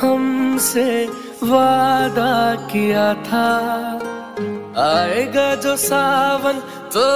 हमसे वादा किया था। आएगा जो सावन तो